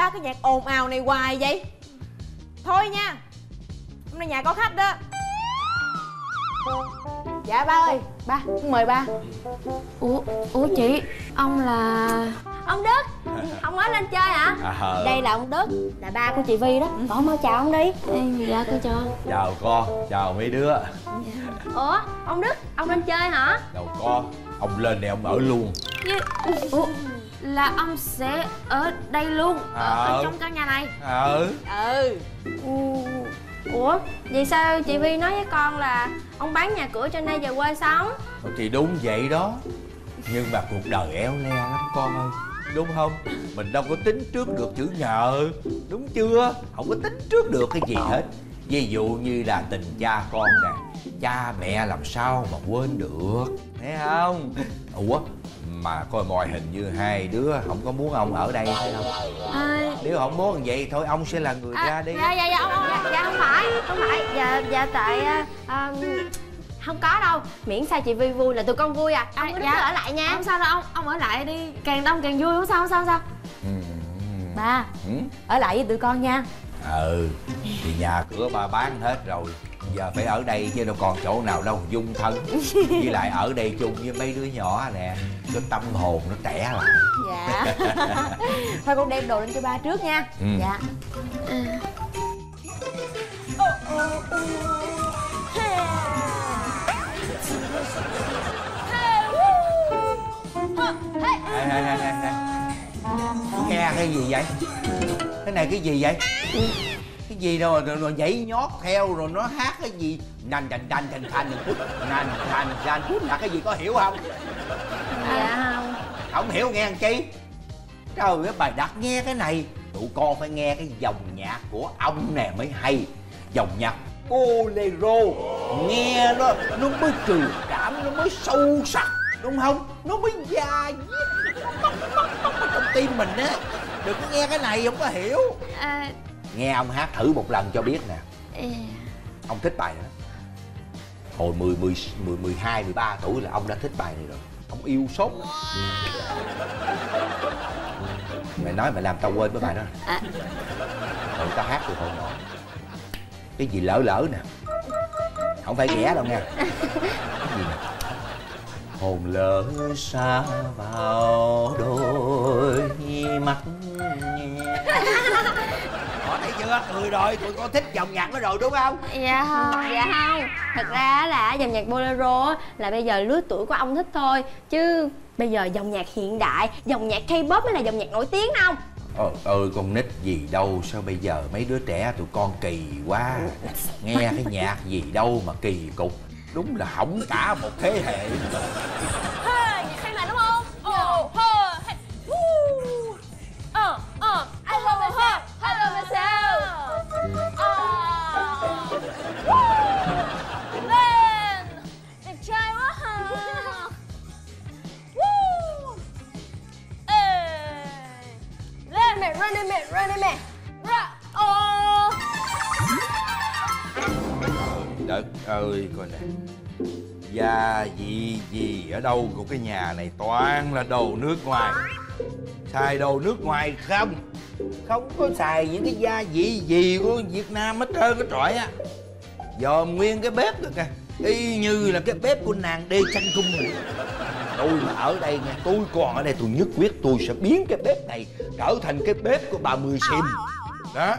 ba cái nhạc ồn ào này hoài vậy? Thôi nha hôm nay nhà có khách đó. Dạ ba ơi. Ba mời ba. Ủa ủa chị ông là ông đức ông mới lên chơi hả? À, đây là ông đức là ba của chị vi đó. Con mau chào ông đi. Ê, dạ tôi chào chào con chào mấy đứa. Ủa ông đức ông lên chơi hả? Đâu có ông lên đây ông ở luôn. Ủa là ông sẽ ở đây luôn. À. ở trong căn nhà này. Ừ ừ. Ừ, ủa vậy sao chị vi nói với con là ông bán nhà cửa trên đây về quê sống? Thì đúng vậy đó. Nhưng mà cuộc đời éo le lắm con ơi. Đúng không? Mình đâu có tính trước được chữ nhờ. Đúng chưa? Không có tính trước được cái gì hết. Ví dụ như là tình cha con nè cha mẹ làm sao mà quên được? Thấy không? Ủa mà coi mồi hình như hai đứa không có muốn ông ở đây phải không? À, nếu không muốn vậy thôi ông sẽ là người ra đi. dạ dạ dạ ông, ông dạ, dạ không phải không phải. Dạ dạ tại à, à, không có đâu. Miễn sao chị vi vui là tụi con vui à. Ông à, dạ. ở lại nha. Không sao đâu ông ông ở lại đi. Càng đông càng vui không sao không sao không sao? Ừ. ba ừ. ở lại với tụi con nha. Ừ thì nhà cửa ba bán hết rồi giờ phải ở đây chứ đâu còn chỗ nào đâu dung thân. Với lại ở đây chung với mấy đứa nhỏ nè cho tâm hồn nó trẻ lại. Dạ. Thôi con đem đồ lên cho ba trước nha. Ừ. dạ. Ê. nghe cái gì vậy? Cái này cái gì vậy cái gì đâu rồi, rồi nhảy nhót theo rồi nó hát cái gì nành đành đành thành thành nành thành thành là cái gì có hiểu không dạ không không hiểu nghe làm chi trời ơi bài đặt nghe cái này tụi con phải nghe cái dòng nhạc của ông nè mới hay dòng nhạc bolero nghe nó nó mới truyền cảm nó mới sâu sắc đúng không nó mới ở trong tim mình á đừng có nghe cái này không có hiểu à, nghe ông hát thử một lần cho biết nè. À, ông thích bài này hồi 10, 10, 10, 12, 13 tuổi là ông đã thích bài này rồi. Ông yêu sốt lắm. mày nói mày làm tao quên cái bài đó. À. rồi tao hát từ hồi nhỏ cái gì lỡ lỡ nè. Không phải ghẻ đâu nha. Cái gì nè. Hồn lỡ xa vào đôi mắt Chưa cười rồi tụi con thích dòng nhạc đó rồi đúng không? Dạ không dạ không. Thật ra là dòng nhạc bolero á, là bây giờ lứa tuổi của ông thích thôi. Chứ bây giờ dòng nhạc hiện đại dòng nhạc k-pop mới là dòng nhạc nổi tiếng không Ờ, ơi con nít gì đâu sao bây giờ mấy đứa trẻ tụi con kỳ quá. Nghe cái nhạc gì đâu mà kỳ cục. Đúng là hỏng cả một thế hệ ơi coi nè. Gia vị gì ở đâu của cái nhà này toàn là đồ nước ngoài. Xài đồ nước ngoài không? Không có xài những cái gia vị gì của việt nam hết trơn cái trọi á. Dòm nguyên cái bếp được kìa. Y như là cái bếp của nàng đê chanh cung vậy tôi mà ở đây nha tôi còn ở đây tôi nhất quyết tôi sẽ biến cái bếp này trở thành cái bếp của bà mười sim. Đó.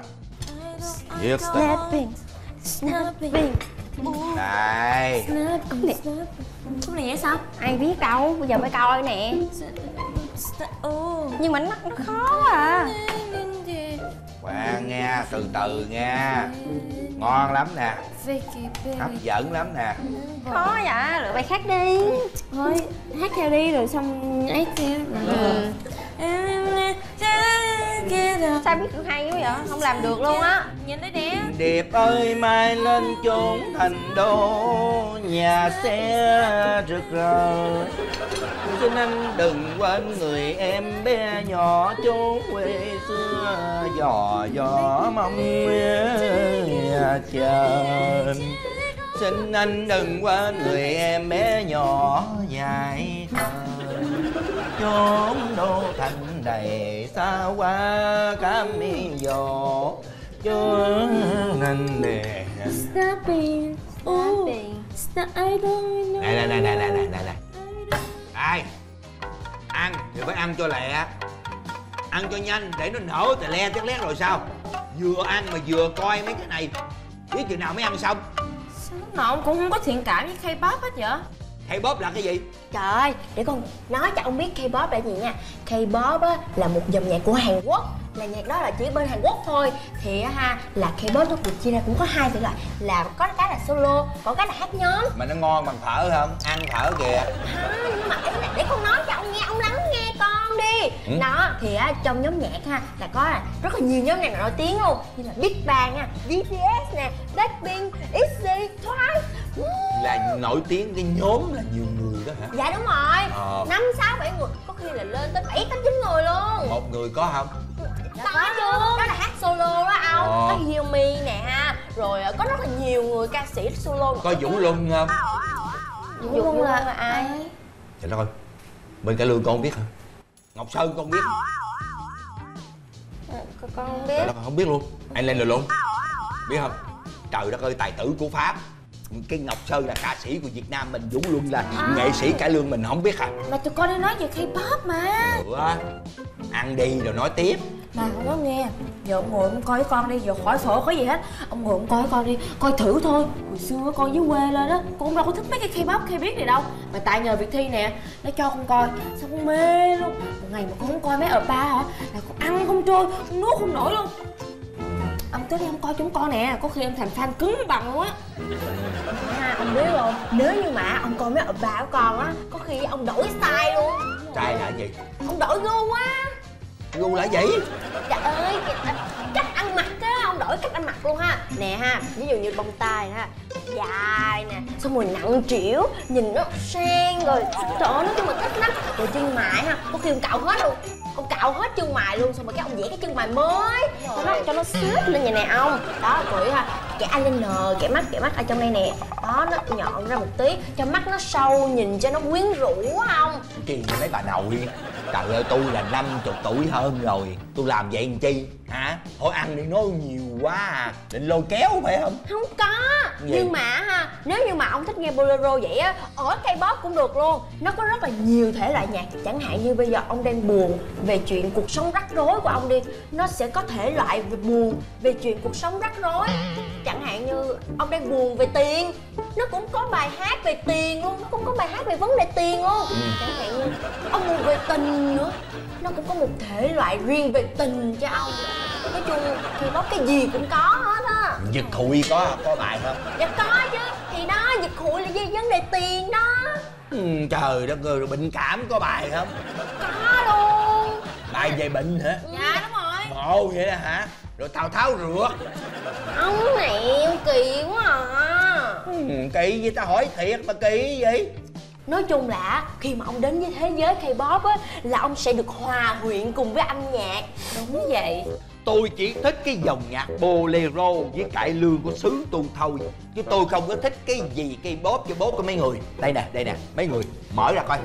Yes snapping snapping này Khúc này. Khúc này sao? Ai biết đâu, bây giờ phải coi nè. Nhưng mà nó cũng khó à. Khoan nha từ từ nha. Ngon lắm nè. Hấp dẫn lắm nè. Khó vậy, lựa bài khác đi. Thôi, hát theo đi rồi xong ấy theo Sao biết được hay quá vậy? Không làm được luôn á. Nhìn đấy nè. Điệp ơi mai lên chốn thành đô nhà xe rực rỡ. Xin anh đừng quên người em bé nhỏ chốn quê xưa dò dò mong chờ. Xin anh đừng quên người em bé nhỏ dài thơ chốn đô thành đầy xa quá cam mi dò. Chốn nên nè it, stop I don't know Này này này này này này này Ai? Ăn. Thì phải ăn cho lẹ. Ăn cho nhanh để nó nở tè le tè lét rồi sao? Vừa ăn mà vừa coi mấy cái này. Biết chừng nào mới ăn xong? Sao mà ông cũng không có thiện cảm với K-pop hết vậy? Bóp là cái gì? Trời ơi, để con nói cho ông biết K-pop là gì nha. K-pop á, là một dòng nhạc của Hàn Quốc. Là nhạc đó là chỉ bên Hàn Quốc thôi. Thì ha, là K-pop nó được chia ra cũng có hai thể loại. Là có cái là solo, có cái là hát nhóm. Mà nó ngon bằng phở không? Ăn phở kìa. À, Nhưng mà ý là để con nói cho ông nghe, ông lắng nghe con đi. Ừ. Đó, thì á, trong nhóm nhạc ha, là có là rất là nhiều nhóm nhạc nổi tiếng luôn. Như là Big Bang nha, BTS nè, Blackpink, ITZY, Twice là nổi tiếng cái nhóm là nhiều người đó hả? Dạ đúng rồi, Ờ. năm sáu bảy người, có khi là lên tới bảy tám chín người luôn. Một người có không? Có chứ. Đó là hát solo đó ông. Ờ. có Yumi nè ha. Rồi ờ, có rất là nhiều người ca sĩ solo có vũ luân không? Vũ Luân là ai? trời đất ơi. Bên cải lương con biết hả? Ngọc sơn con biết. Con không trời biết đất ơi, không biết luôn. Anh lên rồi luôn biết không? Trời đất ơi tài tử của pháp cái ngọc sơn là ca sĩ của việt nam mình vũ luân là nghệ sĩ cải lương mình không biết hả? Mà tụi con đang nói về K-pop mà. Ừ á ăn đi rồi nói tiếp. Mà không có nghe Giờ ông ngồi ông coi với con đi Giờ khỏi sổ khỏi gì hết. Ông ngồi ông coi với con đi Coi thử thôi. Hồi xưa con dưới quê lên á Con cũng đâu có thích mấy cái K-pop K-biết này đâu. Mà tại nhờ việc thi nè Nó cho con coi. Sao con mê luôn. Một ngày mà con không coi mấy ở ba hả Là con ăn không trôi Con nuốt không nổi luôn Ông tới đây ông coi chúng con nè Có khi em thành fan cứng bằng luôn á. Ha ông biết không? Nếu như mà ông coi mấy bà của con á có khi ông đổi style luôn. Trai là gì? Ông đổi gu á gu là gì? Trời ơi cái- cách ăn mặc á ông đổi cách ăn mặc luôn ha. Nè ha ví dụ như bông tai ha dài nè xong rồi nặng trĩu nhìn nó sang rồi trời ơi nói chung là thích lắm rồi chân mày ha có khi ông cạo hết luôn ông cạo hết chân mày luôn xong rồi cái ông vẽ cái chân mày mới. Cho nó cho nó xếp lên vậy nè ông. Đó rồi ha kẻ eyeliner kẻ mắt kẻ mắt ở trong đây nè. Đó nó nhọn ra một tí cho mắt nó sâu nhìn cho nó quyến rũ không kỳ như mấy bà nội trời ơi tôi là năm chục tuổi hơn rồi tôi làm vậy làm chi hả? Thôi ăn đi nói nhiều quá à. Định lôi kéo phải không? Không có. Gì? nhưng mà ha nếu như mà ông thích nghe bolero vậy á ở K-pop cũng được luôn. Nó có rất là nhiều thể loại nhạc. Chẳng hạn như bây giờ ông đang buồn về chuyện cuộc sống rắc rối của ông đi. Nó sẽ có thể loại về buồn về chuyện cuộc sống rắc rối. Chẳng hạn như ông đang buồn về tiền. Nó cũng có bài hát về tiền luôn. Nó cũng có bài hát về vấn đề tiền luôn. Chẳng hạn như ông buồn về tình nữa. Nó cũng có một thể loại riêng về tình cho ông nói chung thì nó cái gì cũng có hết á. Giật thụi có có bài không? Dạ có chứ. Thì đó giật hụi là gì vấn đề tiền đó. Ừ, trời đất ơi bệnh cảm có bài không? Có luôn. Bài về bệnh hả? Dạ đúng rồi. Ồ vậy đó hả? Rồi tào tháo rửa. Ông này kỳ quá à. Ừ, kỳ gì ta hỏi thiệt mà kỳ vậy? Nói chung là khi mà ông đến với thế giới K-pop á là ông sẽ được hòa quyện cùng với âm nhạc. Đúng vậy tôi chỉ thích cái dòng nhạc bolero với cải lương của xứ tôi thôi chứ tôi không có thích cái gì cây bóp cho bóp của mấy người. Đây nè đây nè mấy người mở ra coi.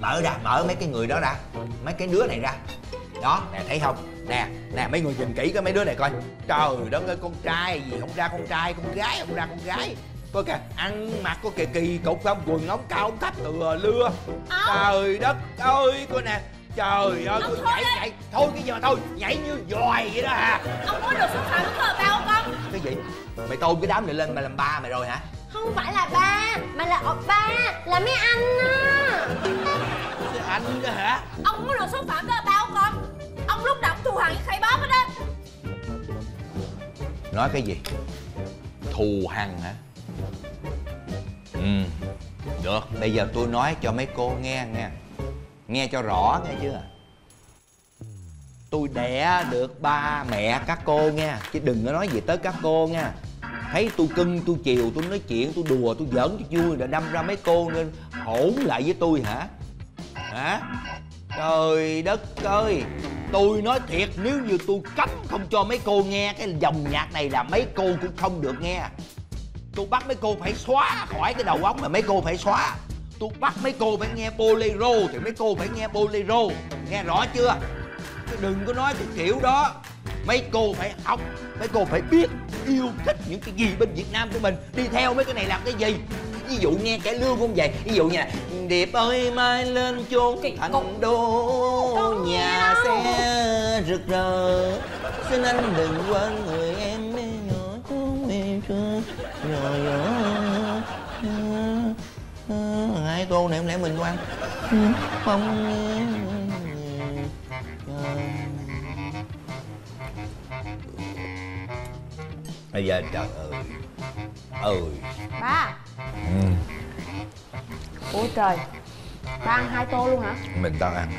Mở ra mở mấy cái người đó ra mấy cái đứa này ra. Đó nè thấy không? Nè nè mấy người nhìn kỹ cái mấy đứa này coi. Trời đất ơi con trai gì? Không ra con trai con gái không ra con gái. Coi kìa ăn mặc có kỳ kỳ cục không? Quần ống cao ống thấp thừa lưa. Trời đất ơi coi nè trời ơi tôi nhảy nhảy. Thôi cái mà thôi nhảy như dòi vậy đó hả? Ông có được xúc phạm với cờ bao không cái gì? Mày tôn cái đám này lên mày làm ba mày rồi hả? Không phải là ba mà là ba là mấy anh á. Cái anh đó hả? Ông có được xúc phạm cờ bao không Ông lúc nào cũng thù hằn với K-pop hết á. Nói cái gì? Thù hằn hả? Ừ được. Bây giờ tôi nói cho mấy cô nghe nghe nghe cho rõ, nghe chưa? Tôi đẻ được ba mẹ các cô nha. Chứ đừng có nói gì tới các cô nha. Thấy tôi cưng, tôi chiều, tôi nói chuyện, tôi đùa, tôi giỡn, tôi vui rồi đâm ra mấy cô nên hỗn lại với tôi hả? Hả? Trời đất ơi! Tôi nói thiệt, nếu như tôi cấm không cho mấy cô nghe, cái dòng nhạc này là mấy cô cũng không được nghe. Tôi bắt mấy cô phải xóa khỏi cái đầu óc mà mấy cô phải xóa tôi bắt mấy cô phải nghe bolero thì mấy cô phải nghe bolero. Nghe rõ chưa? Chứ đừng có nói cái kiểu đó. Mấy cô phải học mấy cô phải biết yêu thích những cái gì bên việt nam của mình. Đi theo mấy cái này làm cái gì? Ví dụ nghe cải lương cũng vậy. Ví dụ như là điệp ơi mai lên chốn thành đô nhà xe rực rỡ. Xin anh đừng quên người em nhỏ xuống em nhỏ nhỏ hai cô này không lẽ mình quan không. Bây giờ trời ơi. Ơi ba. Ừ. ủa trời. Ba ăn hai tô luôn hả? Mình tao ăn.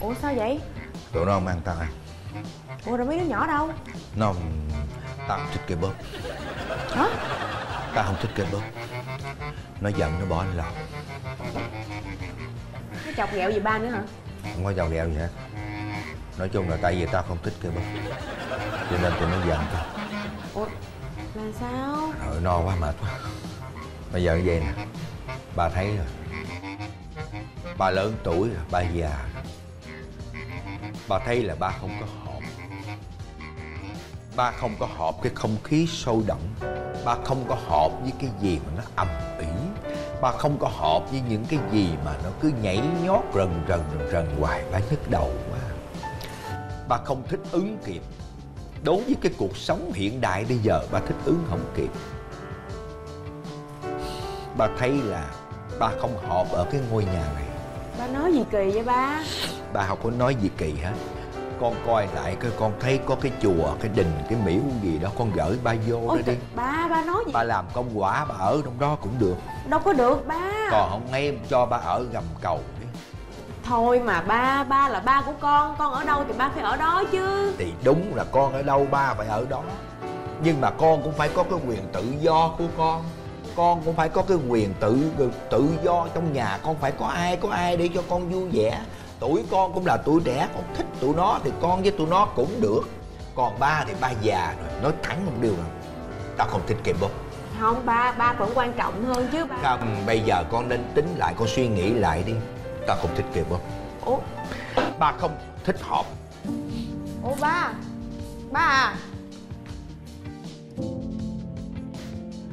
Ủa sao vậy? Tụi nó không ăn tao ăn. Ủa rồi mấy đứa nhỏ đâu? Nó không tao không thích cây bóp. Hả? Tao không thích cây bóp. Nó giận nó bỏ lên lầu nó chọc ghẹo gì ba nữa hả? Không có giàu ghẹo gì hết. Nói chung là tại vì tao không thích cây bóp cho nên tụi nó giận tao ủa là sao? Rồi no quá mệt quá. Bây giờ như vậy nè? Ba thấy rồi. Ba lớn tuổi rồi ba già ba thấy là ba không có hợp ba không có hợp cái không khí sôi động. Ba không có hợp với cái gì mà nó ầm ĩ ba không có hợp với những cái gì mà nó cứ nhảy nhót rần rần rần rần hoài ba nhức đầu quá ba không thích ứng kịp. Đối với cái cuộc sống hiện đại bây giờ ba thích ứng không kịp. Ba thấy là ba không hợp ở cái ngôi nhà này. Ba nói gì kỳ vậy ba? Ba không có nói gì kỳ hết con coi lại cái con thấy có cái chùa cái đình cái miễu gì đó con gửi ba vô ôi đó đi. ba ba nói gì? Ba làm công quả ba ở trong đó cũng được. Đâu có được ba. Còn không ngay cho ba ở gầm cầu đi. Thôi mà ba ba là ba của con con ở đâu thì ba phải ở đó chứ. Thì đúng là con ở đâu ba phải ở đó. Nhưng mà con cũng phải có cái quyền tự do của con. Con cũng phải có cái quyền tự tự do trong nhà. Con phải có ai có ai để cho con vui vẻ tuổi con cũng là tuổi trẻ con thích tụi nó thì con với tụi nó cũng được. Còn ba thì ba già rồi nói thẳng một điều là tao không thích kẹp bóp không ba ba vẫn quan trọng hơn chứ ba. Không bây giờ con nên tính lại con suy nghĩ lại đi. Tao không thích kẹp bóp ủa? Ba không thích họp ủa ba? Ba à